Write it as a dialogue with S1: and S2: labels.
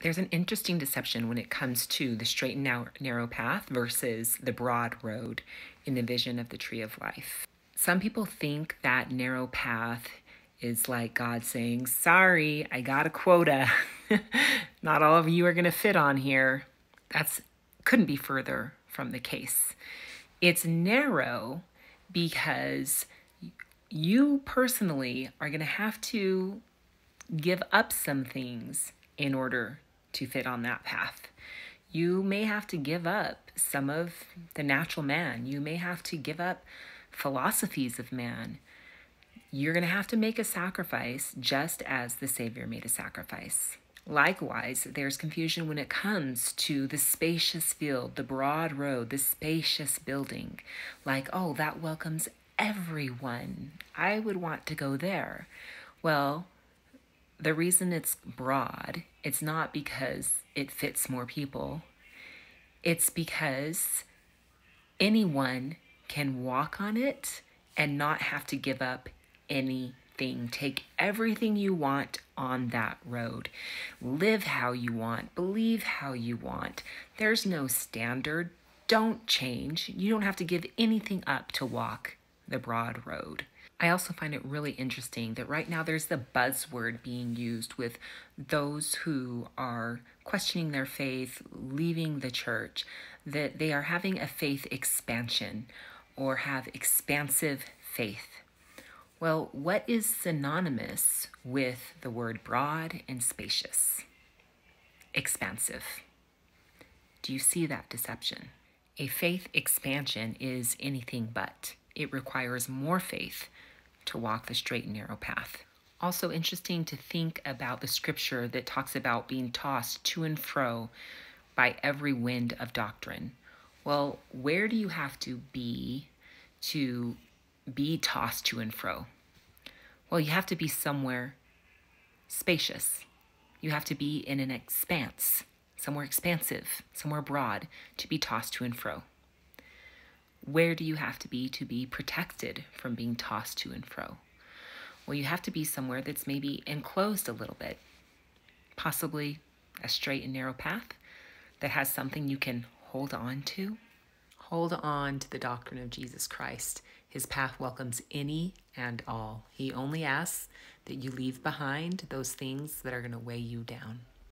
S1: There's an interesting deception when it comes to the strait and narrow path versus the broad road in the vision of the tree of life. Some people think that narrow path is like God saying, Sorry, I got a quota. Not all of you are going to fit on here. That's couldn't be further from the case. It's narrow because you personally are going to have to give up some things in order to fit on that path. You may have to give up some of the natural man. You may have to give up philosophies of man. You're going to have to make a sacrifice just as the Savior made a sacrifice. Likewise, there's confusion when it comes to the spacious field, the broad road, the spacious building. Like, oh, that welcomes everyone. I would want to go there. Well, the reason it's broad, it's not because it fits more people. It's because anyone can walk on it and not have to give up anything. Take everything you want on that road. Live how you want. Believe how you want. There's no standard. Don't change. You don't have to give anything up to walk the broad road. I also find it really interesting that right now there's the buzzword being used with those who are questioning their faith, leaving the church, that they are having a faith expansion or have expansive faith. Well, what is synonymous with the word broad and spacious? Expansive. Do you see that deception? A faith expansion is anything but. It requires more faith to walk the strait and narrow path. Also, interesting to think about the scripture that talks about being tossed to and fro by every wind of doctrine. Well, where do you have to be to be tossed to and fro? Well, you have to be somewhere spacious. You have to be in an expanse, somewhere expansive, somewhere broad to be tossed to and fro. Where do you have to be to be protected from being tossed to and fro? Well, you have to be somewhere that's maybe enclosed a little bit, possibly a strait and narrow path that has something you can hold on to. Hold on to the doctrine of Jesus Christ. His path welcomes any and all. He only asks that you leave behind those things that are going to weigh you down.